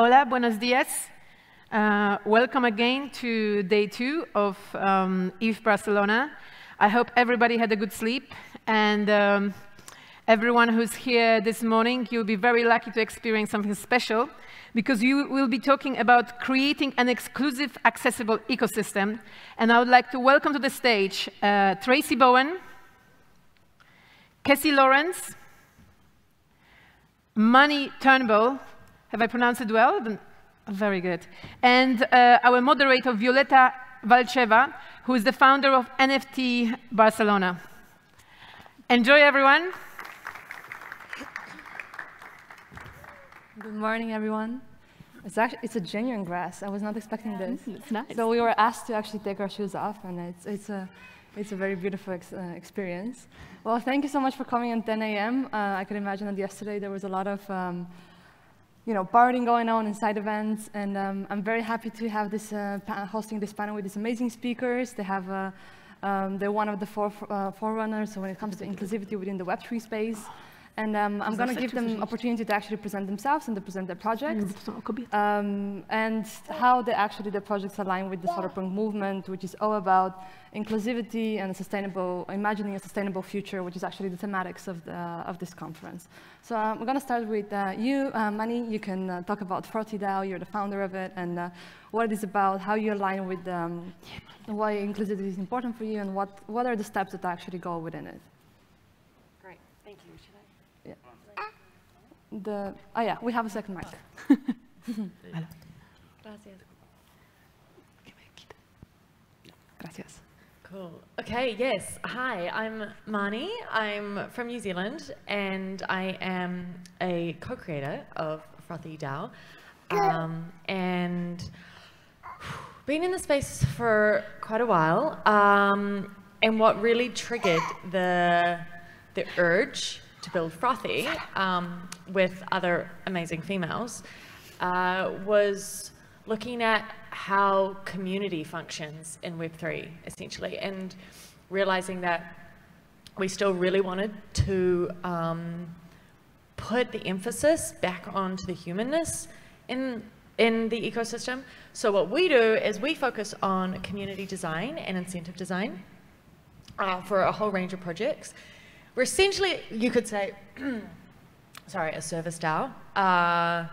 Hola, buenos dias. Uh, welcome again to day two of um, ETH Barcelona. I hope everybody had a good sleep, and um, everyone who's here this morning, you'll be very lucky to experience something special, because you will be talking about creating an exclusive, accessible ecosystem. And I would like to welcome to the stage uh, Tracey Bowen, Cassie Lawrence, Mani Turnbull, have I pronounced it well? Very good. And uh, our moderator, Violeta Valcheva, who is the founder of NFT Barcelona. Enjoy, everyone. Good morning, everyone. It's actually it's a genuine grass. I was not expecting yeah, this. It's nice. So we were asked to actually take our shoes off, and it's it's a it's a very beautiful ex uh, experience. Well, thank you so much for coming at 10 a.m. Uh, I can imagine that yesterday there was a lot of um, you know, partying going on inside events, and um, I'm very happy to have this uh, hosting this panel with these amazing speakers. They have, uh, um, they're one of the four, uh, forerunners when it comes to inclusivity within the Web3 space. And um, I'm going to give them opportunity to actually present themselves and to present their projects. Um, and how they actually, their projects align with the Solarpunk movement, which is all about inclusivity and sustainable, imagining a sustainable future, which is actually the thematics of, the, of this conference. So um, we're going to start with uh, you, uh, Mani. You can uh, talk about FrothyDAO. You're the founder of it, and uh, what it is about, how you align with um, why inclusivity is important for you, and what, what are the steps that actually go within it. The, oh yeah, we have a second mic. Gracias. Gracias. Cool. Okay, yes. Hi, I'm Mani. I'm from New Zealand and I am a co-creator of FrothyDAO. Um, and been in the space for quite a while. Um, and what really triggered the, the urge to build Frothy um, with other amazing females uh, was looking at how community functions in Web3, essentially, and realizing that we still really wanted to um, put the emphasis back onto the humanness in, in the ecosystem. So what we do is we focus on community design and incentive design uh, for a whole range of projects. We're essentially, you could say, sorry, a service DAO. Uh,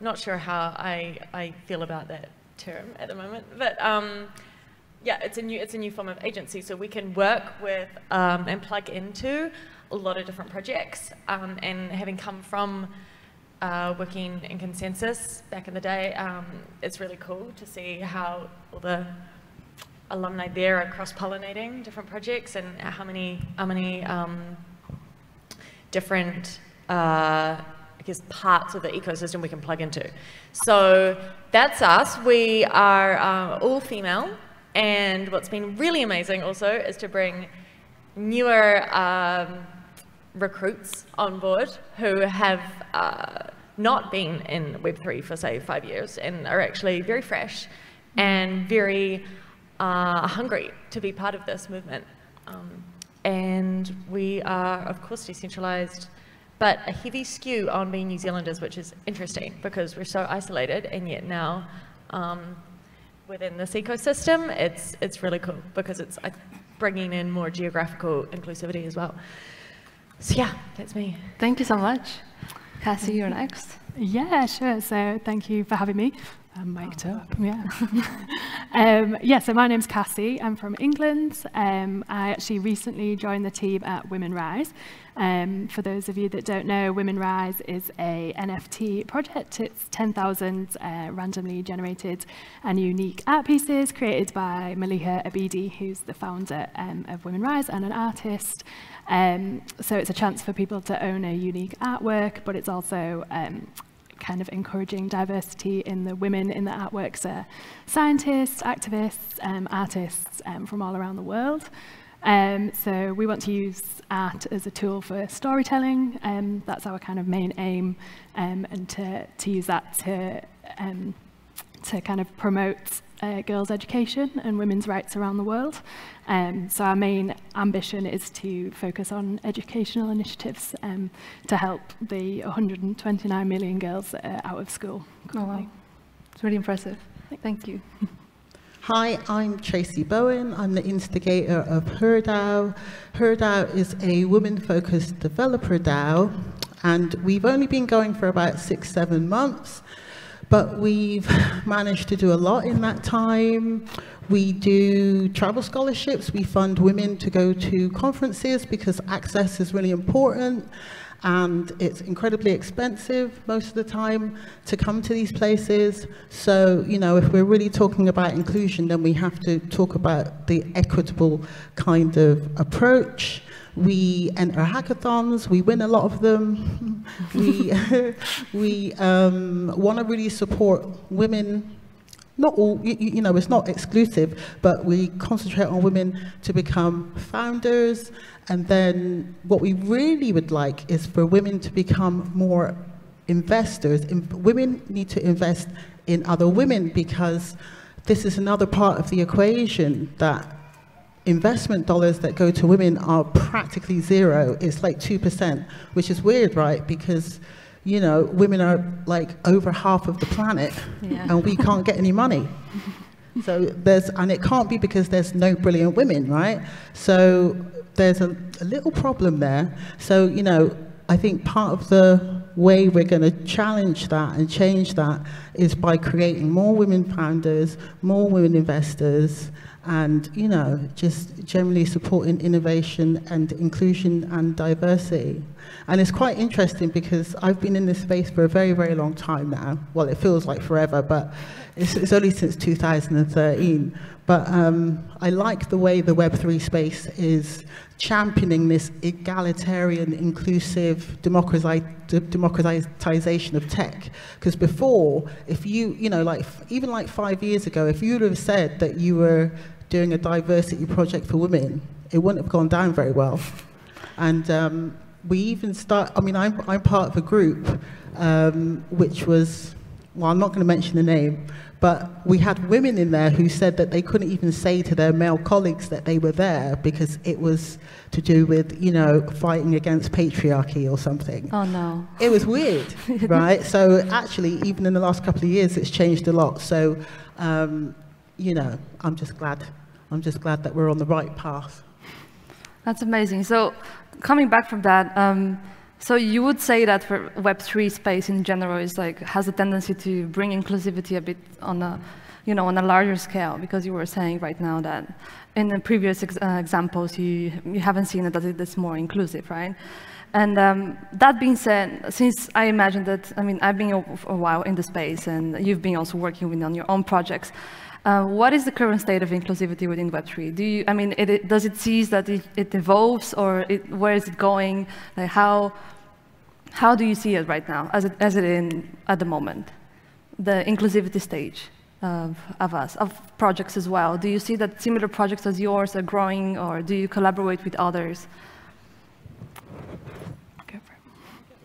not sure how I, I feel about that term at the moment, but um, yeah, it's a new it's a new form of agency. So we can work with um, and plug into a lot of different projects. Um, and having come from uh, working in ConsenSys back in the day, um, it's really cool to see how all the alumni there are cross-pollinating different projects and how many how many um, different, uh, I guess, parts of the ecosystem we can plug into. So that's us. We are uh, all female. And what's been really amazing also is to bring newer um, recruits on board who have uh, not been in Web3 for, say, five years and are actually very fresh and very uh, hungry to be part of this movement. Um, and we are, of course, decentralized, but a heavy skew on being New Zealanders, which is interesting because we're so isolated, and yet now um, within this ecosystem, it's, it's really cool because it's bringing in more geographical inclusivity as well. So yeah, that's me. Thank you so much. Cassie, you're next. Yeah, sure. So thank you for having me. I'm mic'd oh, up, yeah. um, yeah, so my name's Cassie. I'm from England. Um, I actually recently joined the team at Women Rise. Um, for those of you that don't know, Women Rise is a NFT project. It's 10,000 uh, randomly generated and unique art pieces created by Maliha Abidi, who's the founder um, of Women Rise and an artist. Um, so it's a chance for people to own a unique artwork, but it's also um, kind of encouraging diversity in the women in the artworks are scientists, activists, um, artists um, from all around the world. Um, so we want to use art as a tool for storytelling. Um, that's our kind of main aim, um, and to, to use that to, um, to kind of promote uh, girls' education and women's rights around the world. Um, so our main ambition is to focus on educational initiatives um, to help the 129 million girls that are out of school. Oh, wow. It's really impressive. Thank you. Hi, I'm Tracey Bowen. I'm the instigator of HerDAO. HerDAO is a women-focused developer DAO, and we've only been going for about six, seven months, but we've managed to do a lot in that time. We do travel scholarships. We fund women to go to conferences because access is really important and it's incredibly expensive most of the time to come to these places. So, you know, if we're really talking about inclusion, then we have to talk about the equitable kind of approach. We enter hackathons, we win a lot of them. we we um, want to really support women not all, you, you, know, it's not exclusive, but we concentrate on women to become founders. And then what we really would like is for women to become more investors. In, women need to invest in other women because this is another part of the equation that investment dollars that go to women are practically zero. It's like 2%, which is weird, right? Because you know, women are like over half of the planet yeah. and we can't get any money. So there's, and it can't be because there's no brilliant women, right? So there's a, a little problem there. So, you know, I think part of the way we're going to challenge that and change that is by creating more women founders, more women investors, and you know just generally supporting innovation and inclusion and diversity. And it's quite interesting because I've been in this space for a very very long time now. Well it feels like forever but it's, it's only since 2013 but um, I like the way the Web3 space is championing this egalitarian, inclusive democratization of tech. Because before, if you, you know, like even like five years ago, if you would have said that you were doing a diversity project for women, it wouldn't have gone down very well. And um, we even start, I mean, I'm, I'm part of a group um, which was, well, I'm not going to mention the name, but we had women in there who said that they couldn't even say to their male colleagues that they were there because it was to do with, you know, fighting against patriarchy or something. Oh, no. It was weird, right? So actually, even in the last couple of years, it's changed a lot. So, um, you know, I'm just glad. I'm just glad that we're on the right path. That's amazing. So coming back from that, um, so you would say that for Web3 space in general is like has a tendency to bring inclusivity a bit on a, you know, on a larger scale because you were saying right now that in the previous ex uh, examples you you haven't seen it that it is more inclusive, right? And um, that being said, since I imagine that, I mean, I've been a, a while in the space and you've been also working with on your own projects, uh, what is the current state of inclusivity within Web3? Do you, I mean, it, it, does it see that it, it evolves or where is it going? Like how, how do you see it right now as it, as it in at the moment? The inclusivity stage of, of us, of projects as well. Do you see that similar projects as yours are growing or do you collaborate with others?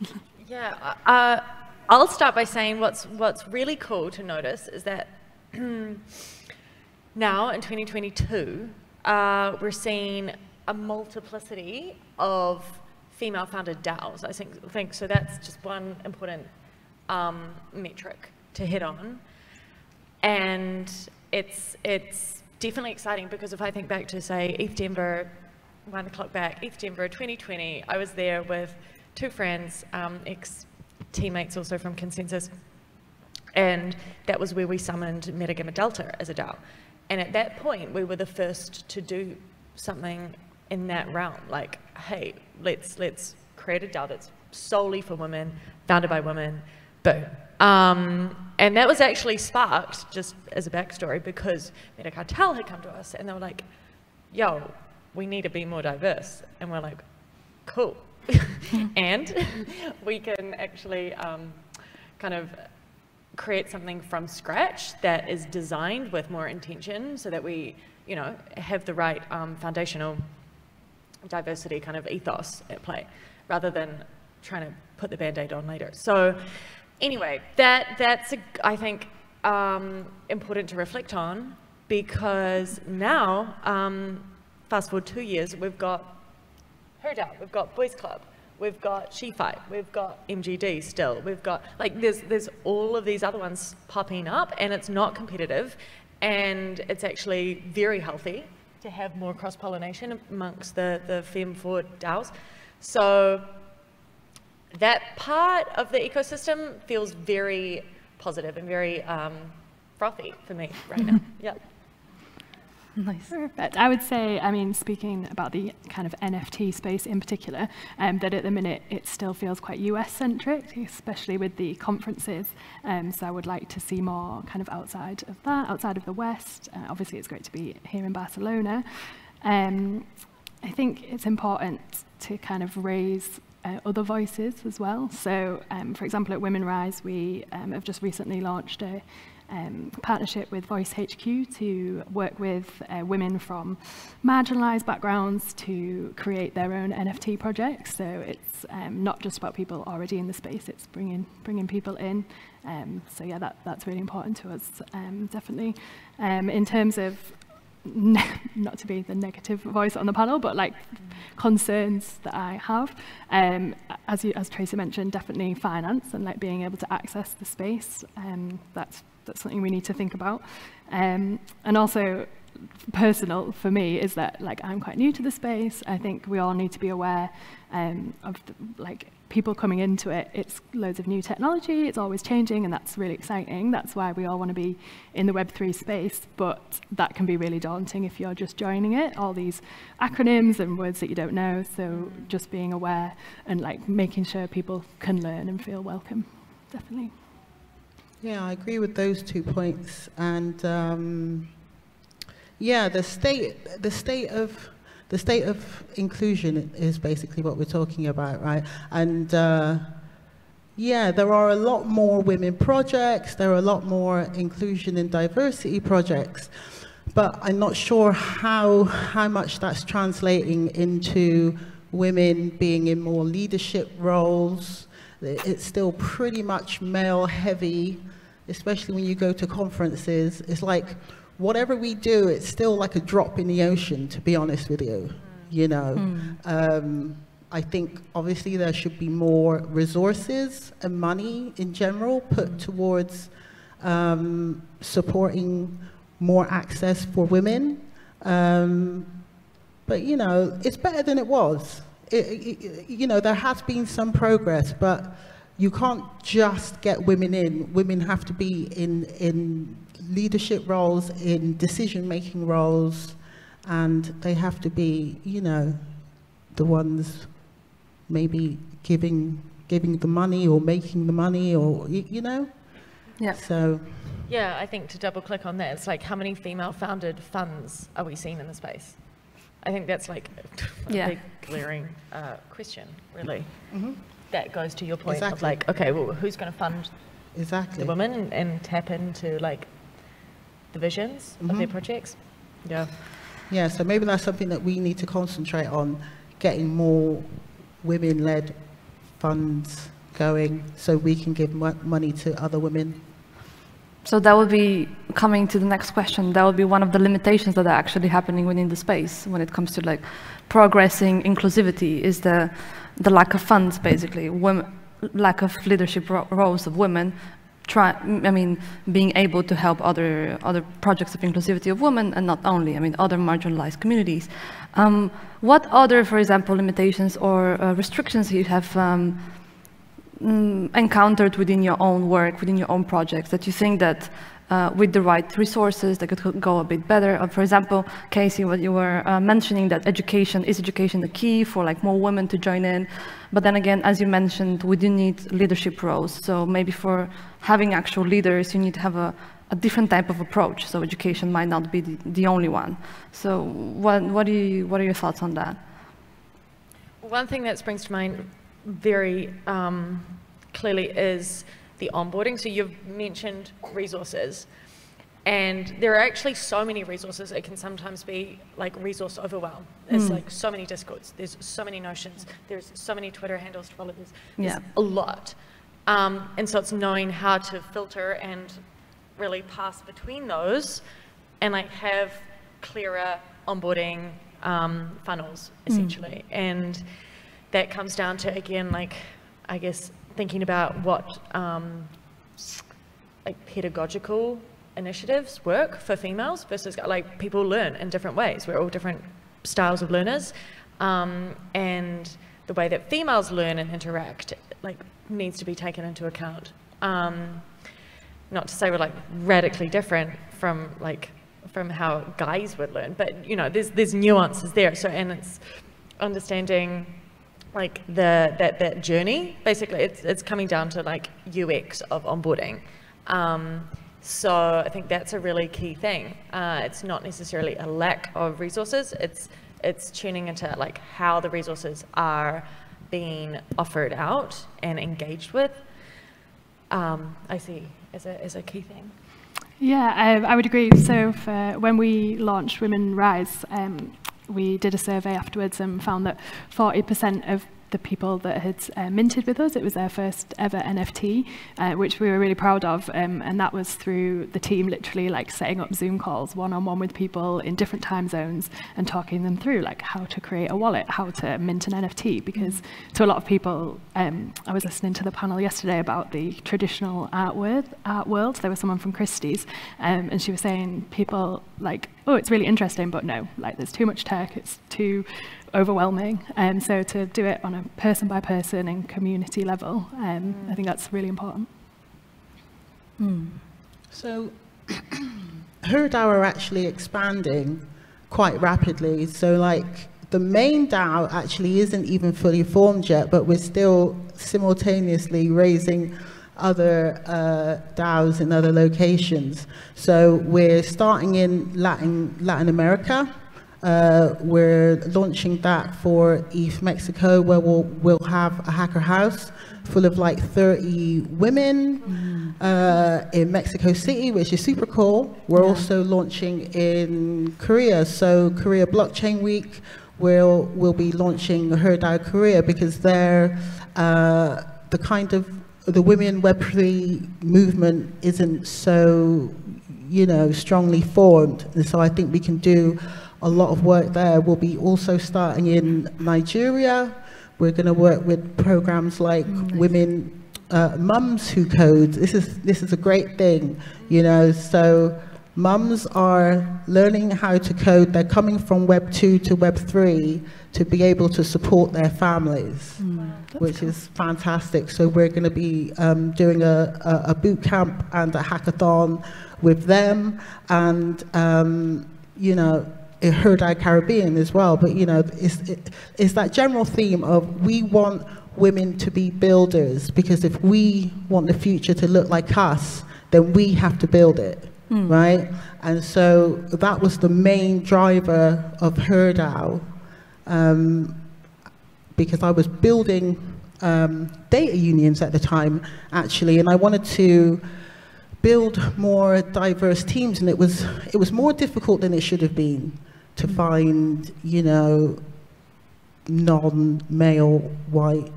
yeah, uh, I'll start by saying what's, what's really cool to notice is that now in 2022, uh, we're seeing a multiplicity of female-founded DAOs. I think, think so. That's just one important um, metric to hit on, and it's it's definitely exciting because if I think back to say ETH Denver, one o'clock back, ETH Denver 2020, I was there with two friends, um, ex teammates also from ConsenSys, and that was where we summoned Metagamma Delta as a DAO. And at that point, we were the first to do something in that realm. Like, hey, let's let's create a DAO that's solely for women, founded by women. Boom. Um, and that was actually sparked, just as a backstory, because Meta Cartel had come to us and they were like, yo, we need to be more diverse. And we're like, cool. and we can actually um, kind of create something from scratch that is designed with more intention so that we, you know, have the right um, foundational diversity kind of ethos at play rather than trying to put the band-aid on later. So anyway, that, that's, a, I think, um, important to reflect on because now, um, fast forward two years, we've got HerDAO, we've got Boys Club, we've got She Fight, we've got MGD still, we've got, like, there's, there's all of these other ones popping up, and it's not competitive, and it's actually very healthy to have more cross pollination amongst the, the Fem forward DAOs. So that part of the ecosystem feels very positive and very um, frothy for me right now. Yeah. Nice. Perfect. I would say, I mean, speaking about the kind of NFT space in particular, um, that at the minute it still feels quite US centric, especially with the conferences. Um, so I would like to see more kind of outside of that, outside of the West. Uh, obviously, it's great to be here in Barcelona. Um, I think it's important to kind of raise uh, other voices as well. So, um, for example, at Women Rise, we um, have just recently launched a um, partnership with Voice HQ to work with uh, women from marginalised backgrounds to create their own NFT projects. So it's um, not just about people already in the space; it's bringing bringing people in. Um, so yeah, that that's really important to us, um, definitely. Um, in terms of not to be the negative voice on the panel, but like concerns that I have. Um, as, you, as Tracey mentioned, definitely finance and like being able to access the space. Um, that's that's something we need to think about. Um, and also, personal for me is that like I'm quite new to the space. I think we all need to be aware um, of the, like people coming into it. It's loads of new technology. It's always changing, and that's really exciting. That's why we all want to be in the Web3 space. But that can be really daunting if you're just joining it. All these acronyms and words that you don't know. So just being aware and like making sure people can learn and feel welcome. Definitely. Yeah, I agree with those two points. And um, yeah, the state, the state of the state of inclusion is basically what we're talking about, right? And uh, yeah, there are a lot more women projects. There are a lot more inclusion and diversity projects, but I'm not sure how how much that's translating into women being in more leadership roles. It's still pretty much male heavy especially when you go to conferences, it's like whatever we do, it's still like a drop in the ocean, to be honest with you. You know, mm. um, I think obviously there should be more resources and money in general put towards um, supporting more access for women. Um, but you know, it's better than it was. It, it, you know, there has been some progress, but you can't just get women in. Women have to be in, in leadership roles, in decision-making roles, and they have to be, you know, the ones maybe giving, giving the money or making the money or, you, you know? Yeah. So. Yeah, I think to double click on that, it's like how many female founded funds are we seeing in the space? I think that's like a yeah. big glaring uh, question, really. Mm -hmm that goes to your point exactly. of like, okay, well, who's going to fund exactly the women and, and, tap into like the visions mm-hmm. of their mm-hmm. projects? Yeah. Yeah, so maybe that's something that we need to concentrate on, getting more women-led funds going so we can give money to other women. So that would be coming to the next question. That would be one of the limitations that are actually happening within the space when it comes to like progressing inclusivity is the the lack of funds, basically, women, lack of leadership ro roles of women, try, I mean, being able to help other, other projects of inclusivity of women, and not only, I mean, other marginalized communities. Um, what other, for example, limitations or uh, restrictions you have um, mm, encountered within your own work, within your own projects, that you think that uh, with the right resources that could go a bit better. Uh, for example, Casey, what you were uh, mentioning that education, is education the key for like more women to join in? But then again, as you mentioned, we do need leadership roles. So maybe for having actual leaders, you need to have a, a different type of approach. So education might not be the, the only one. So what, what, do you, what are your thoughts on that? One thing that springs to mind very um, clearly is the onboarding. So you've mentioned resources. And there are actually so many resources, it can sometimes be like resource overwhelm. There's mm. like so many discords, there's so many notions, there's so many Twitter handles to follow, there's, there's yeah. a lot. Um, and so it's knowing how to filter and really pass between those and like have clearer onboarding um, funnels essentially. And that comes down to again, like I guess thinking about what um, like pedagogical initiatives work for females versus like people learn in different ways. We're all different styles of learners, um, and the way that females learn and interact like needs to be taken into account. Um, not to say we're like radically different from like from how guys would learn, but you know, there's there's nuances there. So and it's understanding like the that that journey. Basically, it's it's coming down to like UX of onboarding. Um, so I think that's a really key thing. Uh, it's not necessarily a lack of resources. It's it's tuning into like how the resources are being offered out and engaged with. Um, I see as a as a key thing. Yeah, I, I would agree. So for when we launched Women Rise, um, we did a survey afterwards and found that 40% of the people that had uh, minted with us. It was their first ever NFT, uh, which we were really proud of. Um, and that was through the team literally like setting up Zoom calls one-on-one with people in different time zones and talking them through like how to create a wallet, how to mint an NFT. Because to a lot of people, um, I was listening to the panel yesterday about the traditional art, art world. There was someone from Christie's um, and she was saying people like, oh, it's really interesting, but no, like there's too much tech, it's too overwhelming. And um, so to do it on a person by person and community level, um, mm. I think that's really important. Mm. So her DAO are actually expanding quite rapidly. So like the main DAO actually isn't even fully formed yet, but we're still simultaneously raising other uh, DAOs in other locations. So we're starting in Latin, Latin America, uh, we're launching that for ETH Mexico, where we'll, we'll have a hacker house full of like 30 women mm. uh, in Mexico City, which is super cool. We're yeah. also launching in Korea. So Korea Blockchain Week, we'll, we'll be launching HerDAO Korea because they're uh, the kind of, the women Web3 movement isn't so, you know, strongly formed. And so I think we can do a lot of work there. We'll be also starting in Nigeria. We're going to work with programs like mm, nice. Women, uh, Mums Who Code. This is, this is a great thing, you know. So mums are learning how to code. They're coming from Web 2 to Web 3 to be able to support their families, mm, which cool. is fantastic. So we're going to be um, doing a, a, a, boot camp and a hackathon with them. And, um, you know, HerDAO Caribbean as well, but you know, it's, it, it's that general theme of we want women to be builders because if we want the future to look like us, then we have to build it, mm. right? And so that was the main driver of HerDAO um, because I was building um, data unions at the time, actually, and I wanted to build more diverse teams, and it was it was more difficult than it should have been to find, you know, non-male white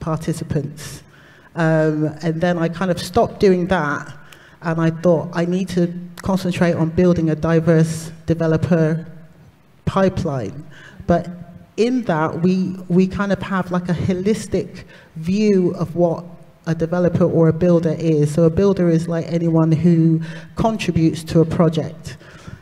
participants. Um, and then I kind of stopped doing that and I thought I need to concentrate on building a diverse developer pipeline. But in that, we, we kind of have like a holistic view of what a developer or a builder is. So a builder is like anyone who contributes to a project.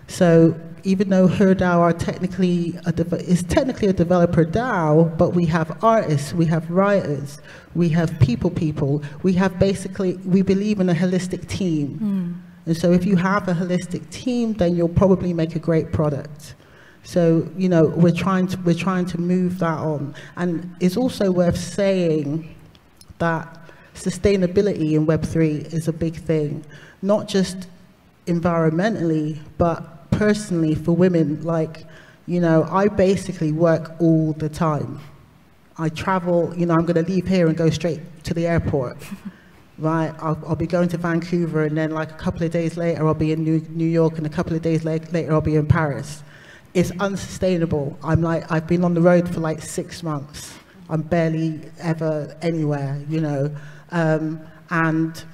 So even though her DAO are technically a is technically a developer DAO, but we have artists, we have writers, we have people people, we have basically, we believe in a holistic team. Mm. And so if you have a holistic team, then you'll probably make a great product. So, you know, we're trying to, we're trying to move that on. And it's also worth saying that sustainability in Web3 is a big thing, not just environmentally, but personally for women, like, you know, I basically work all the time. I travel, you know, I'm going to leave here and go straight to the airport. right? I'll, I'll, be going to Vancouver, and then like a couple of days later, I'll be in New, New York, and a couple of days later, later, I'll be in Paris. It's unsustainable. I'm like, I've been on the road for like six months. I'm barely ever anywhere, you know. Um, and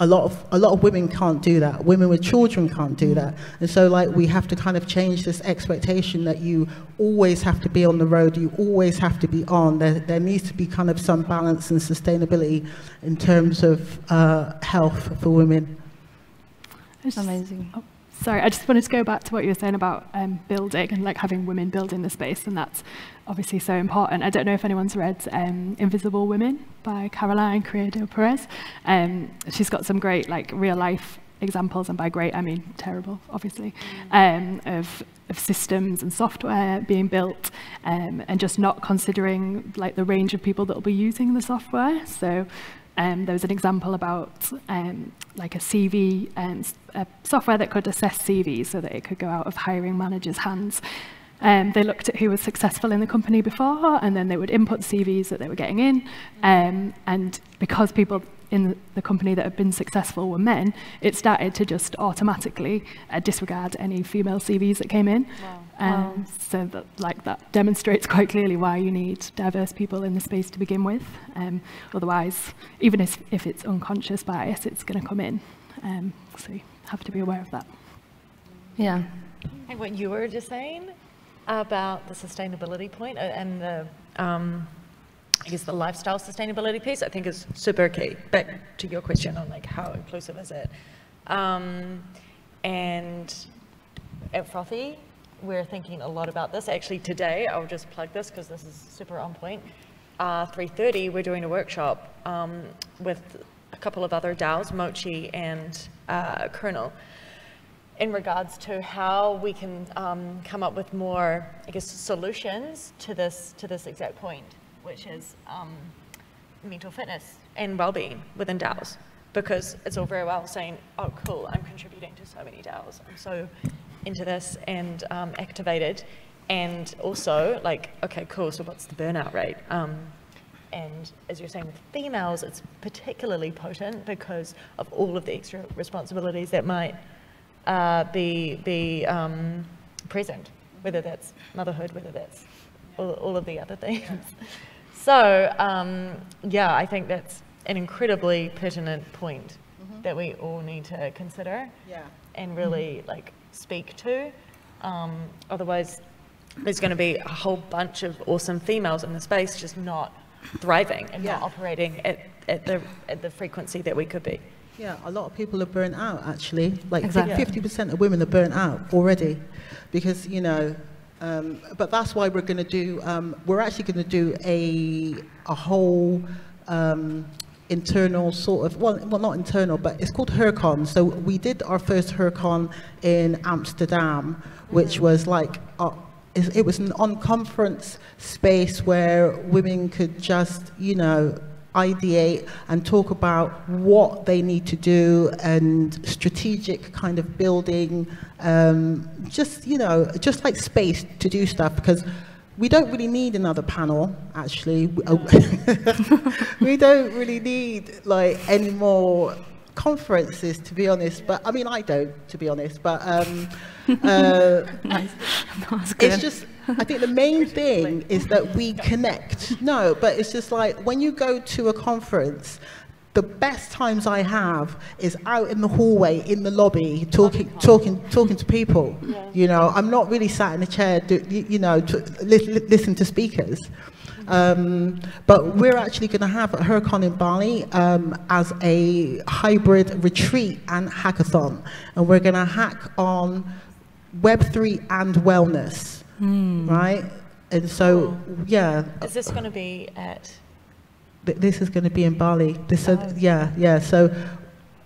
a lot of a lot of women can't do that. Women with children can't do that, and so like we have to kind of change this expectation that you always have to be on the road. You always have to be on. There there needs to be kind of some balance and sustainability in terms of uh, health for women. It's Amazing. Oh, sorry, I just wanted to go back to what you were saying about um, building and like having women building the space, and that's obviously so important. I don't know if anyone's read um, Invisible Women by Caroline Criado Perez. Um, she's got some great like real life examples, and by great I mean terrible, obviously, um, of of systems and software being built, um, and just not considering like the range of people that will be using the software. So um, there was an example about um, like a CV um, a software that could assess CVs so that it could go out of hiring managers' hands. Um, they looked at who was successful in the company before, and then they would input CVs that they were getting in. Um, and because people in the company that had been successful were men, it started to just automatically uh, disregard any female CVs that came in. Wow. Um, So that, like, that demonstrates quite clearly why you need diverse people in the space to begin with. Um, otherwise, even if, if it's unconscious bias, it's going to come in. Um, so you have to be aware of that. Yeah. And what you were just saying about the sustainability uh, and the, um, I guess the lifestyle sustainability piece, I think is super key. Back to your question on like how inclusive is it? Um, and at Frothy, we're thinking a lot about this. Actually, today I'll just plug this because this is super on point. Uh, 3:30, we're doing a workshop um, with a couple of other DAOs, Mochi and uh, in regards to how we can um, come up with more, I guess, solutions to this to this exact point, which is um, mental fitness and well-being within DAOs. Because it's all very well saying, "Oh, cool, I'm contributing to so many DAOs. I'm so into this and um, activated," and also like, "Okay, cool. So what's the burnout rate?" Um, and as you're saying with females, it's particularly potent because of all of the extra responsibilities that might uh, be, be um, present, whether that's motherhood, whether that's all, all of the other things. So, um, yeah, I think that's an incredibly pertinent point that we all need to consider Yeah. and really like speak to. Um, otherwise, there's going to be a whole bunch of awesome females in the space just not thriving and not operating at, at, the, at the frequency that we could be. Yeah, a lot of people are burnt out actually. Like Exactly. fifty percent of women are burnt out already, because you know. Um, but that's why we're going to do. Um, we're actually going to do a a whole um, internal sort of well, well, not internal, but it's called HerCon. So we did our first HerCon in Amsterdam, which was like. It it was an unconference space where women could just, you know, ideate and talk about what they need to do and strategic kind of building, um, just, you know, just like space to do stuff because we don't really need another panel, actually. We- don't really need like any more conferences, to be honest. But I mean, I don't, to be honest. But um, uh, it's just, I think the main thing is that we connect. No, but it's just like when you go to a conference, the best times I have is out in the hallway, in the lobby, talking, talking, talking to people. You know, I'm not really sat in a chair, do, you, you know, to li- listen to speakers. Um, but we're actually going to have a HerCon in Bali um, as a hybrid retreat and hackathon. And we're going to hack on Web3 and wellness, right? And so, yeah, Is this going to be at this is going to be in Bali. This, uh, yeah, yeah. So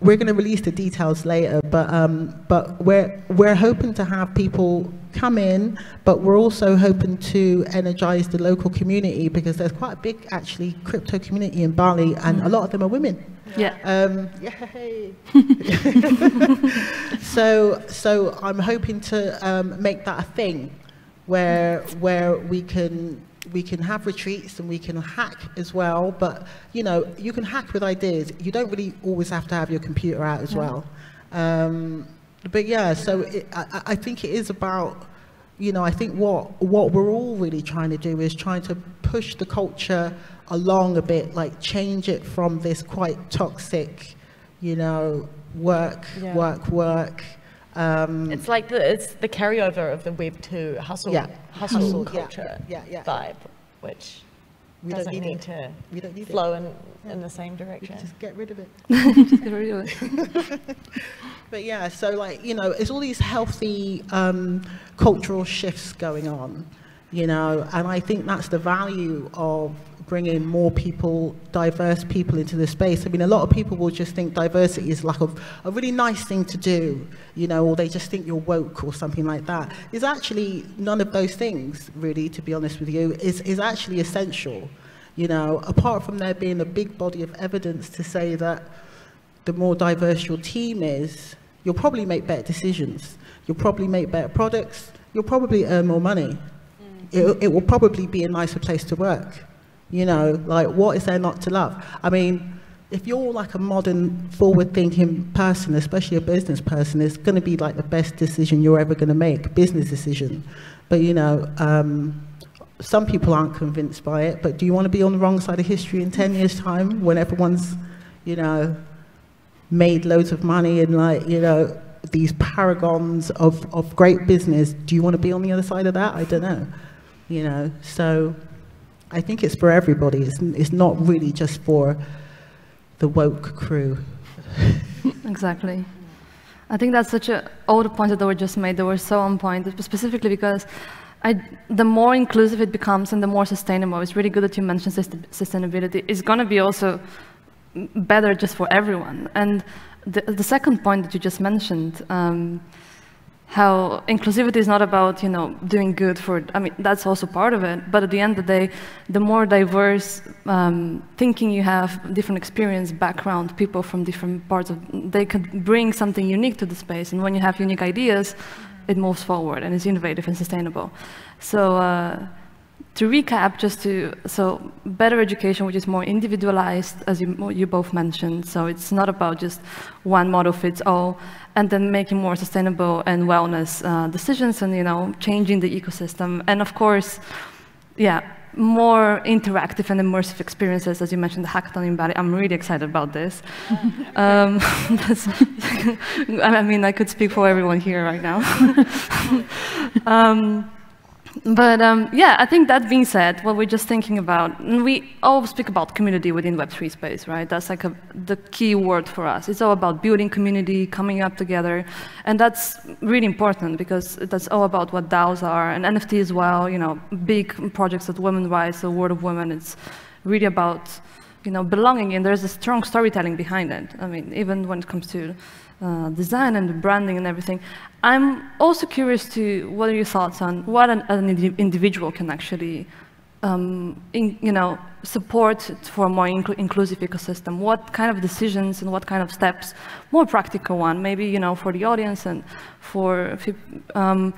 we're going to release the details later, but um, but we're we're hoping to have people come in, but we're also hoping to energize the local community because there's quite a big actually crypto community in Bali, and a lot of them are women. yeah. Um, yay! so, so I'm hoping to um, make that a thing, where where we can we can have retreats and we can hack as well. But you know, you can hack with ideas. You don't really always have to have your computer out as well. Um, but yeah, so it, I, I- I think it is about you know, I think what what we're all really trying to do is trying to push the culture along a bit, like change it from this quite toxic, you know, work, Yeah. work, work. Um, It's like the, it's the carryover of the Web 2 hustle, Yeah. hustle, Hustle, culture yeah, yeah. vibe, which We don't doesn't need need to we don't need flow it. in, in the same direction. Just get rid of it. Just get rid of it. But yeah, so like, you know, it's all these healthy um, cultural shifts going on, you know, and I think that's the value of bringing more people, diverse people into the space. I mean, a lot of people will just think diversity is like a, a really nice thing to do, you know, or they just think you're woke or something like that. It's actually none of those things, really, to be honest with you, is, is actually essential. You know, apart from there being a big body of evidence to say that the more diverse your team is, you'll probably make better decisions. You'll probably make better products. You'll probably earn more money. Mm. It, it will probably be a nicer place to work. You know, like what is there not to love? I mean, if you're like a modern, forward-thinking person, especially a business person, it's going to be like the best decision you're ever going to make, business decision. But you know, um, some people aren't convinced by it. But do you want to be on the wrong side of history in 10 years' time when everyone's, you know, made loads of money and like, you know, these paragons of, of great business. Do you want to be on the other side of that? I don't know. You know, so I think it's for everybody. It's, it's not really just for the woke crew. Exactly. I think that's such a all the points that were just made. They were so on point, specifically because I, the more inclusive it becomes and the more sustainable. It's really good that you mentioned sust- sustainability. It's going to be also better just for everyone. And the, the second point that you just mentioned, um, how inclusivity is not about you know doing good for. I mean that's also part of it. But at the end of the day, the more diverse um, thinking you have, different experience, background, people from different parts of, they could bring something unique to the space. And when you have unique ideas, it moves forward and is innovative and sustainable. So. Uh, to recap, just to so better education, which is more individualized, as you you both mentioned. So it's not about just one model fits all, and then making more sustainable and wellness uh, decisions, and you know changing the ecosystem, and of course, yeah, more interactive and immersive experiences, as you mentioned, the hackathon in Bali. I'm really excited about this. um, I mean, I could speak for everyone here right now. um, but um, yeah, I think that being said, what we're just thinking about, we all speak about community within Web3 space, right? That's like a, the key word for us. It's all about building community, coming up together, and that's really important because that's all about what DAOs are, and NFT as well. You know, big projects at Women Rise, the World of Women. It's really about you know belonging, and there's a strong storytelling behind it. I mean, even when it comes to uh, design and branding and everything. I'm also curious to what are your thoughts on what an, an individual can actually, um, in, you know, support for a more inclu- inclusive ecosystem. What kind of decisions and what kind of steps, more practical one, maybe you know, for the audience and for um,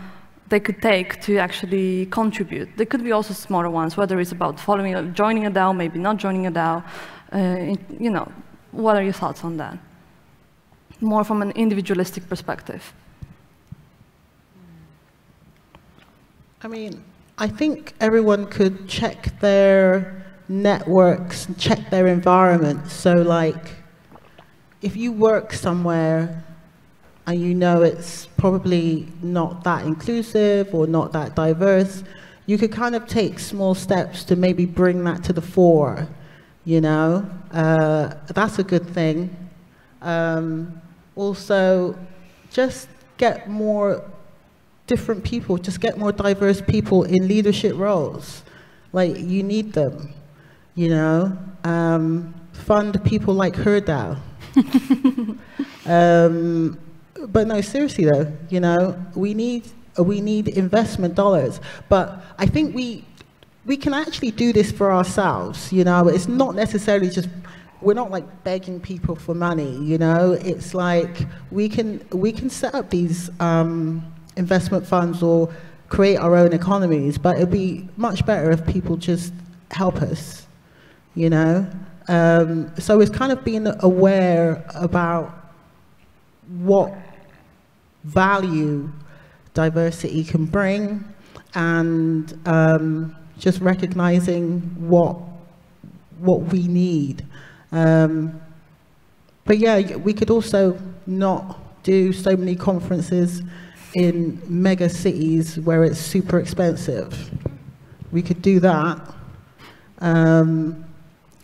they could take to actually contribute. They could be also smaller ones, whether it's about following, joining a DAO, maybe not joining a DAO. Uh, you know, what are your thoughts on that? More from an individualistic perspective? I mean, I think everyone could check their networks, and check their environment. So, like, if you work somewhere and you know it's probably not that inclusive or not that diverse, you could kind of take small steps to maybe bring that to the fore. You know, uh, that's a good thing. Um, also, just get more different people, just get more diverse people in leadership roles. Like, you need them, you know? Um, fund people like HerDAO. um, but no, seriously though, you know, we need, we need investment dollars. But I think we, we can actually do this for ourselves, you know? It's not necessarily just we're not like begging people for money, you know. It's like we can we can set up these um, investment funds or create our own economies, but it'd be much better if people just help us, you know. Um, so it's kind of being aware about what value diversity can bring, and um, just recognizing what what we need. Um, but yeah, we could also not do so many conferences in mega cities where it's super expensive. We could do that. Um,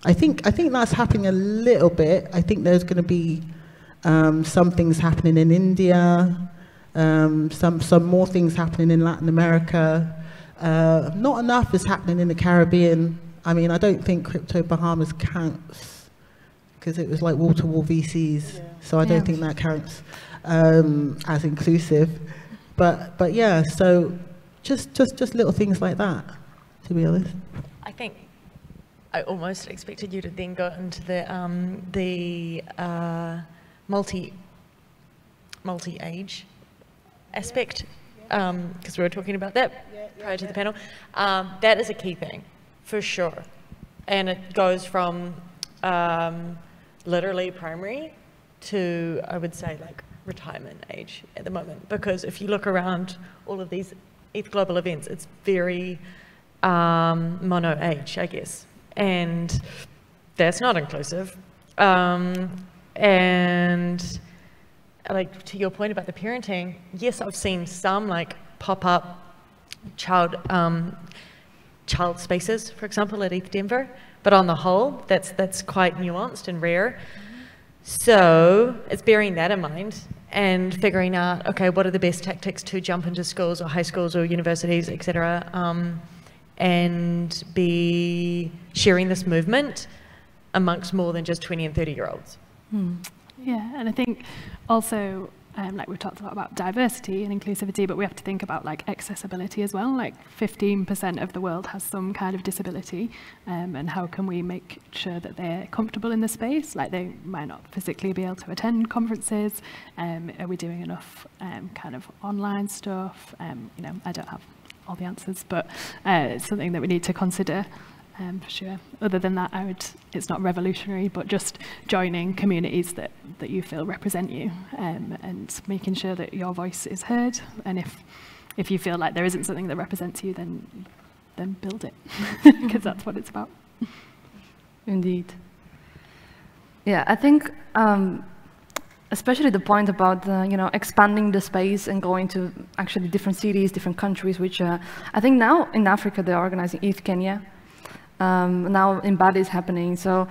I think I think that's happening a little bit. I think there's going to be um, some things happening in India, um, some some more things happening in Latin America. Uh, not enough is happening in the Caribbean. I mean, I don't think Crypto Bahamas counts because it was like wall to wall VCs, so I don't Yeah. think that counts um, as inclusive. But but yeah, so just just just little things like that, to be honest. I think I almost expected you to then go into the um, the uh, multi multi age aspect because we were talking about that prior to the panel. Um, that is a key thing for sure, and it goes from um, literally primary to I would say like retirement age at the moment. Because if you look around all of these ETH global events, it's very um, mono age, I guess, and that's not inclusive. Um, and like to your point about the parenting, yes, I've seen some like pop up child um, child spaces, for example, at ETH Denver, but on the whole, that's that's quite nuanced and rare. So it's bearing that in mind and figuring out, okay, what are the best tactics to jump into schools or high schools or universities, et cetera, um, and be sharing this movement amongst more than just 20 and 30 year olds. Yeah, and I think also, um, like we've talked a lot about diversity and inclusivity, but we have to think about like accessibility as well. Like 15% of the world has some kind of disability, um, and how can we make sure that they're comfortable in the space? Like they might not physically be able to attend conferences. Um, are we doing enough um, kind of online stuff? Um, you know, I don't have all the answers, but uh, it's something that we need to consider um, for sure. Other than that, I would, it's not revolutionary, but just joining communities that, that you feel represent you um, and making sure that your voice is heard. And if, if you feel like there isn't something that represents you, then, then build it, because that's what it's about. Indeed. Yeah, I think um, especially the point about uh, you know expanding the space and going to actually different cities, different countries. Which uh, I think now in Africa they're organizing ETH Kenya. Um, now in Bali is happening. So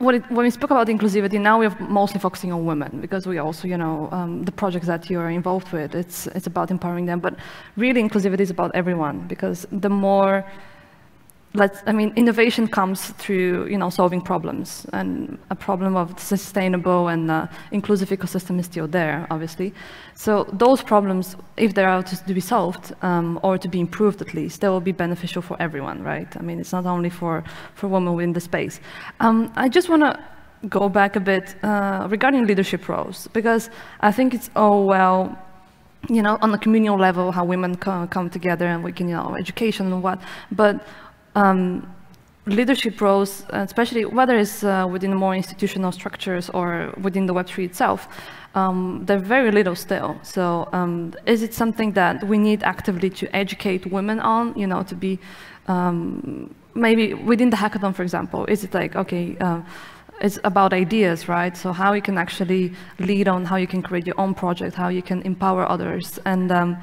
it, when we spoke about inclusivity, now we're mostly focusing on women because we also, you know, um, the projects that you're involved with, it's, it's about empowering them. But really, inclusivity is about everyone because the more let's, I mean, innovation comes through, you know, solving problems, and a problem of sustainable and uh, inclusive ecosystem is still there, obviously. So those problems, if they are to be solved um, or to be improved at least, they will be beneficial for everyone, right? I mean, it's not only for for women within the space. Um, I just want to go back a bit uh, regarding leadership roles because I think it's oh well you know, on the communal level, how women co- come together and we can, you know, education and what. But um, leadership roles, uh, especially whether it's uh, within more institutional structures or within the Web3 itself, um, they're very little still. So um, is it something that we need actively to educate women on, you know, to be um, maybe within the hackathon, for example, is it like, okay, uh, it's about ideas, right? So how you can actually lead on, how you can create your own project, how you can empower others. And um,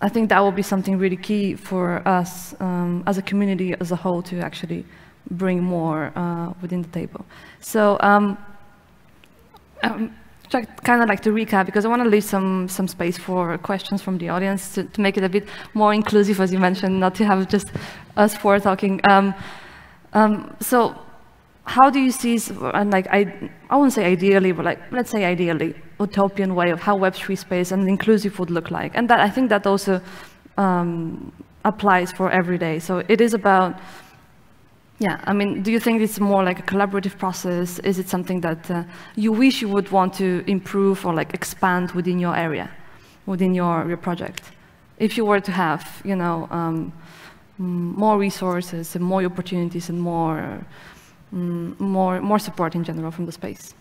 I think that will be something really key for us um, as a community as a whole to actually bring more uh, within the table. So um, um, kind of like to recap because I want to leave some some space for questions from the audience to, to make it a bit more inclusive, as you mentioned, not to have just us four talking. Um, um, so how do you see, and like I, I won't say ideally, but like let's say ideally, utopian way of how Web3 space and inclusive would look like, and that I think that also um, applies for every day. So it is about, yeah. I mean, do you think it's more like a collaborative process? Is it something that uh, you wish you would want to improve or like expand within your area, within your your project? If you were to have, you know. Um, more resources and more opportunities and more mm, more more support in general from the space.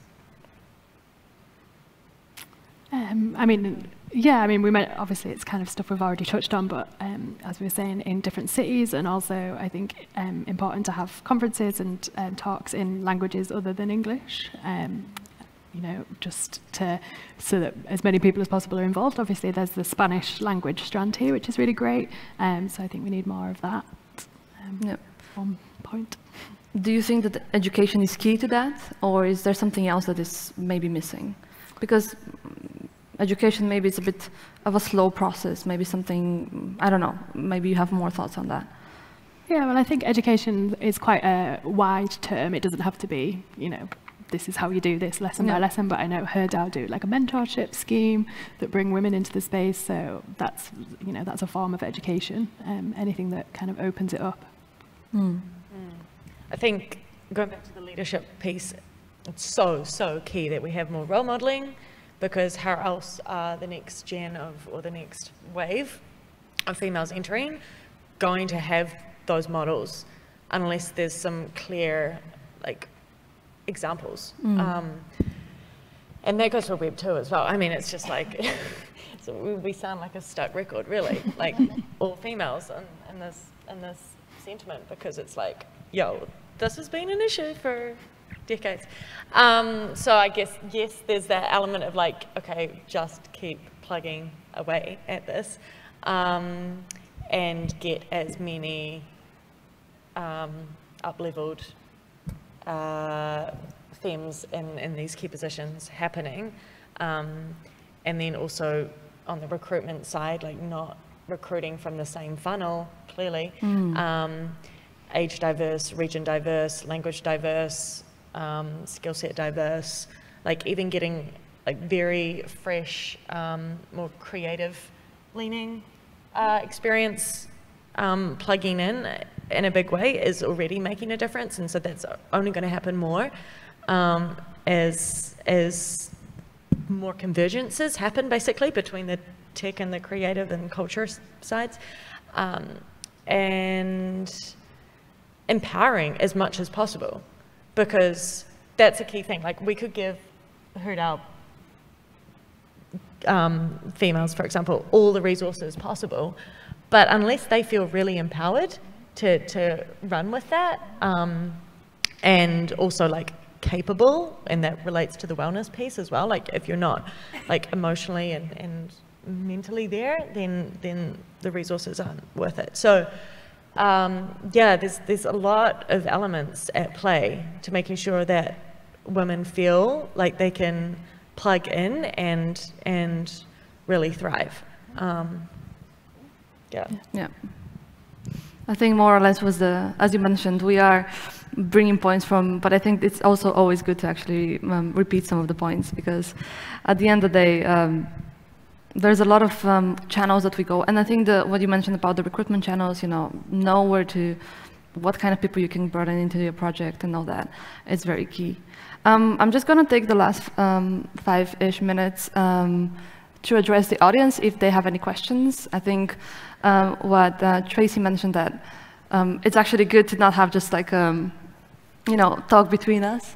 Um, I mean, Yeah, I mean, we obviously it's kind of stuff we've already touched on, but um, as we were saying, in different cities, and also I think um, important to have conferences and um, talks in languages other than English. Um, you know, just to so that as many people as possible are involved. Obviously, there's the Spanish language strand here, which is really great. Um, so I think we need more of that. Um, Yep. One point. Do you think that education is key to that, or is there something else that is maybe missing? Because education maybe it's a bit of a slow process, maybe something, I don't know, maybe you have more thoughts on that. Yeah, well, I think education is quite a wide term. It doesn't have to be, you know, this is how you do this lesson by lesson. But I know HerDAO do like a mentorship scheme that bring women into the space. So that's, you know, that's a form of education. Um, anything that kind of opens it up. I think going back to the leadership piece, it's so, so key that we have more role modeling because how else are the next gen of, or the next wave of females entering going to have those models unless there's some clear, like, examples. Um, and that goes for Web 2 as well. I mean, it's just like, so we, we sound like a stuck record, really, like all females in, in, this, in this sentiment because it's like, yo, this has been an issue for decades. Um, so I guess, yes, there's that element of like, okay, just keep plugging away at this um, and get as many um, up-leveled uh, themes in, in these key positions happening. Um, and then also on the recruitment side, like not recruiting from the same funnel, clearly. Um, age diverse, region diverse, language diverse, um, skill set diverse, like even getting like very fresh, um, more creative leaning uh, experience um, plugging in in a big way is already making a difference, and so that's only going to happen more um, as as more convergences happen, basically between the tech and the creative and culture sides, um, and empowering as much as possible, because that's a key thing. Like we could give HerDAO um, females, for example, all the resources possible. But unless they feel really empowered to, to run with that, um, and also like capable, and that relates to the wellness piece as well. Like if you're not like emotionally and, and mentally there, then then the resources aren't worth it. So um, yeah, there's there's a lot of elements at play to making sure that women feel like they can plug in and and really thrive. Um, yeah. Yeah. I think more or less was the, as you mentioned, we are bringing points from, but I think it's also always good to actually um, repeat some of the points because at the end of the day, um, there's a lot of um, channels that we go, and I think the, what you mentioned about the recruitment channels, you know, know where to, what kind of people you can bring into your project and all that, it's very key. Um, I'm just going to take the last um, five-ish minutes um, to address the audience if they have any questions. I think um, what uh, Tracey mentioned that um, it's actually good to not have just like you know talk between us.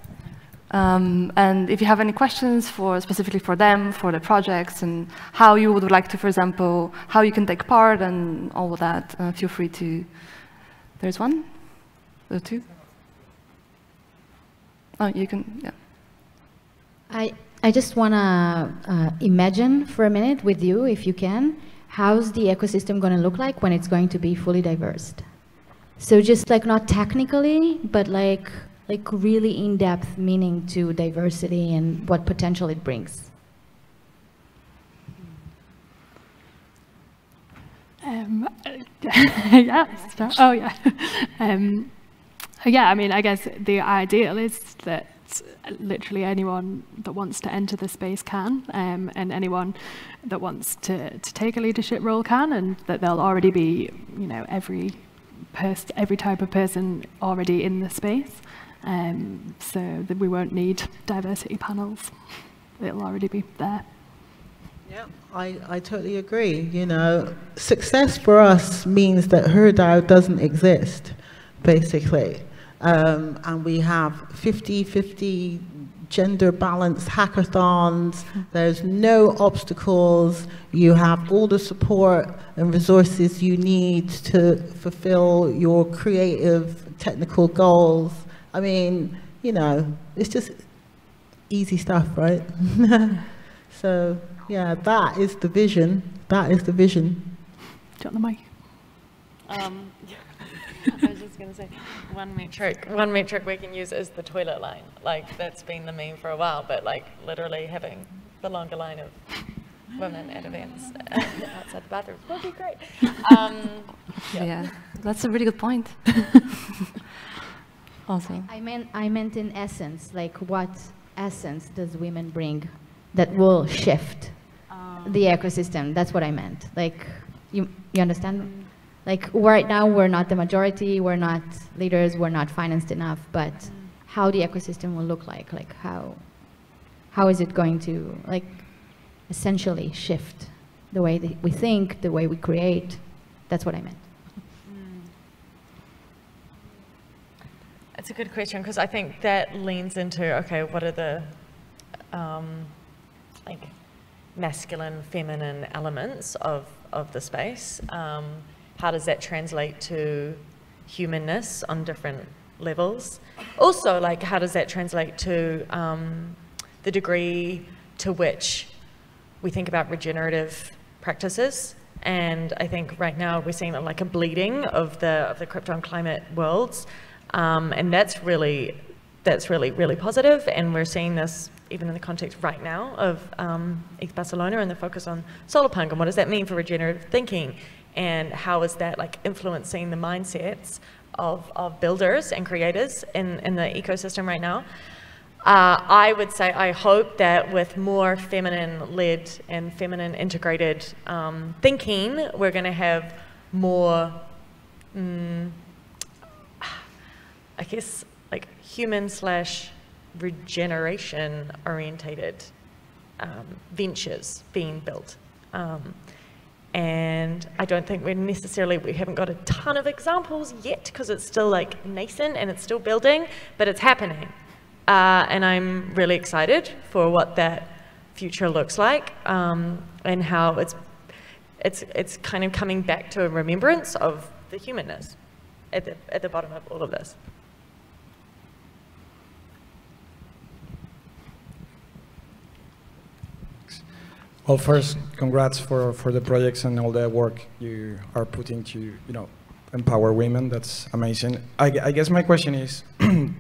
Um, and if you have any questions for specifically for them, for the projects, and how you would like to, for example, how you can take part and all of that, uh, feel free to. There's one, or two. Oh, you can, yeah. I, I just want to uh, imagine for a minute with you, if you can, how's the ecosystem going to look like when it's going to be fully diverse? So just like not technically, but like like really in-depth meaning to diversity and what potential it brings. Um, yeah. Oh, yeah. Um, yeah, I mean, I guess the ideal is that literally anyone that wants to enter the space can, um, and anyone that wants to, to take a leadership role can, and that there'll already be, you know, every pers- every type of person already in the space, um, so that we won't need diversity panels. It'll already be there. Yeah, I, I totally agree. You know, success for us means that HerDAO doesn't exist, basically. Um, and we have 50 50 gender balanced hackathons. There's no obstacles. You have all the support and resources you need to fulfill your creative technical goals. I mean, you know, it's just easy stuff, right? so, yeah, that is the vision. That is the vision. Do you want the mic? Um, I was just going to say, one metric, one metric we can use is the toilet line. Like that's been the meme for a while, but like literally having the longer line of women at events uh, outside the bathrooms would be great. Um, yeah. yeah, that's a really good point. Also, I meant I meant in essence, like what essence does women bring that will shift um. the ecosystem? That's what I meant. Like you, you understand? like right now we're not the majority, we're not leaders, we're not financed enough, but how the ecosystem will look like, like how, how is it going to like essentially shift the way that we think, the way we create. That's what I meant. It's a good question because I think that leans into okay, what are the um, like masculine, feminine elements of of the space? Um, how does that translate to humanness on different levels? Also, like, how does that translate to um, the degree to which we think about regenerative practices? And I think right now we're seeing like a bleeding of the of the crypto and climate worlds, um, and that's really that's really really positive. And we're seeing this even in the context right now of um, ETH Barcelona and the focus on solar punk and what does that mean for regenerative thinking and how is that like influencing the mindsets of, of builders and creators in, in the ecosystem right now. Uh, I would say I hope that with more feminine led and feminine integrated um, thinking, we're going to have more, mm, I guess, like human slash regeneration orientated um, ventures being built. Um, and I don't think we're necessarily, we haven't got a ton of examples yet because it's still like nascent and it's still building, but it's happening. Uh, and I'm really excited for what that future looks like um, and how it's, it's, it's kind of coming back to a remembrance of the humanness at the, at the bottom of all of this. Well, first, congrats for, for the projects and all the work you are putting to, you know, empower women. That's amazing. I, I guess my question is, in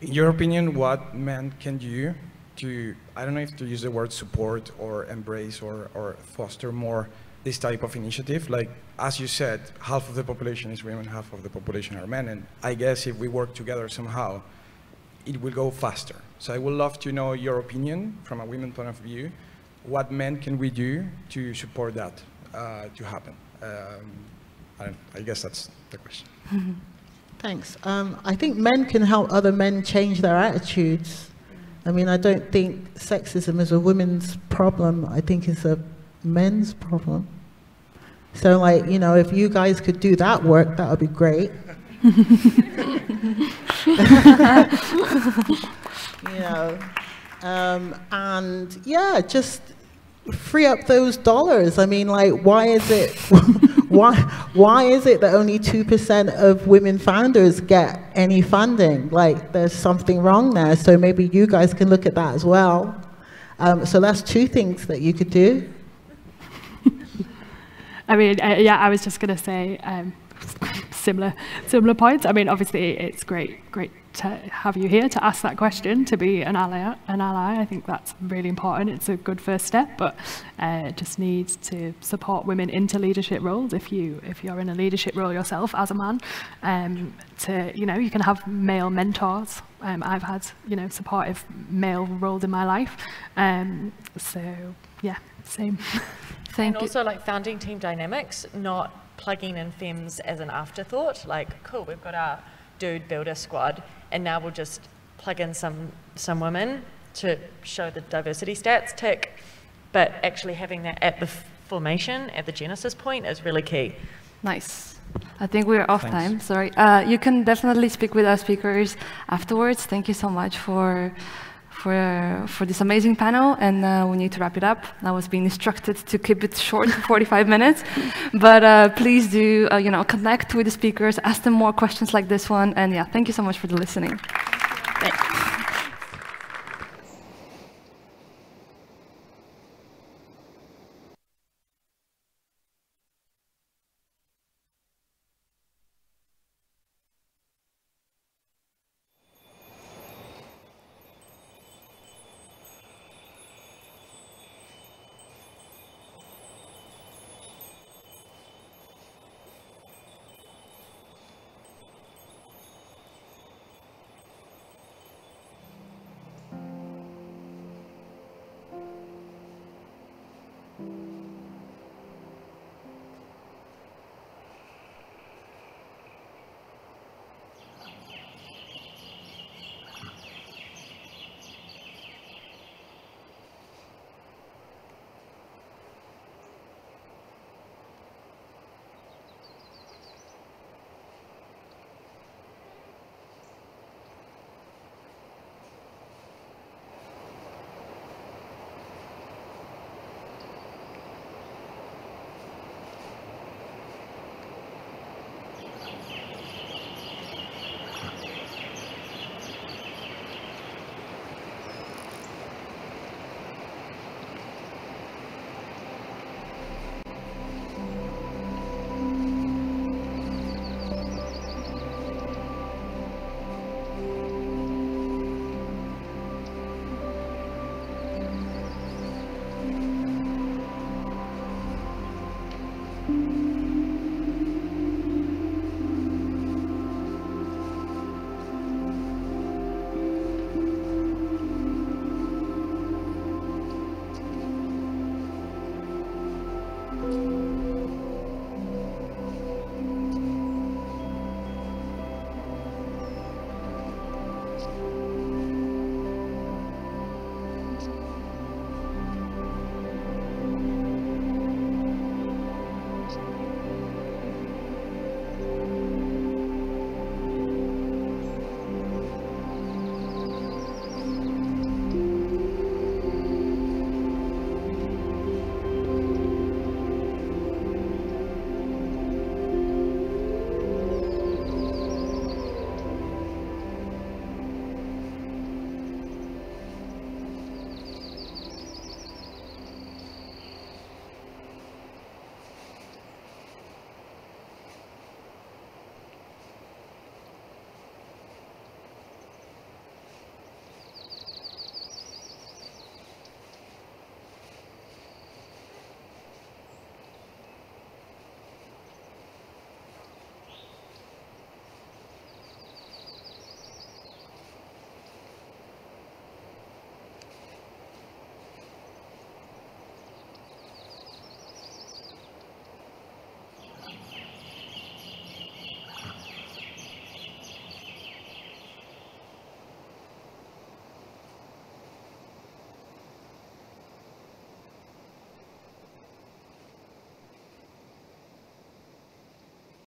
your opinion, what men can do to, I don't know if to use the word support or embrace or, or foster more this type of initiative? Like, as you said, half of the population is women, half of the population are men. And I guess if we work together somehow, it will go faster. So I would love to know your opinion from a women point of view what men can we do to support that uh, to happen? Um, I, I, guess that's the question. Thanks. Um, I think men can help other men change their attitudes. I mean, I don't think sexism is a women's problem. I think it's a men's problem. So, like, you know, if you guys could do that work, that would be great. you know, um, and yeah, just free up those dollars. I mean, like, why is it, why, why is it that only 2% of women founders get any funding? Like, there's something wrong there. So maybe you guys can look at that as well. Um, so that's two things that you could do. I mean, yeah, I was just going to say um, similar, similar points. I mean, obviously, it's great, great to have you here to ask that question, to be an ally. An ally, I think that's really important. It's a good first step, but uh, just needs to support women into leadership roles. If you if you're in a leadership role yourself as a man, um, to you know you can have male mentors. Um, I've had you know supportive male roles in my life. Um, so yeah, same. Thank and also like founding team dynamics, not plugging in FEMS as an afterthought. Like, cool, we've got our dude builder squad and now we'll just plug in some, some women to show the diversity stats tick, but actually having that at the formation, at the genesis point is really key. Nice. I think we're off Thanks. time. Sorry. Uh, you can definitely speak with our speakers afterwards. Thank you so much for for for this amazing panel. And uh, we need to wrap it up. I was being instructed to keep it short, 45 minutes. But uh, please do, uh, you know, connect with the speakers, ask them more questions like this one. And yeah, thank you so much for the listening. Thanks.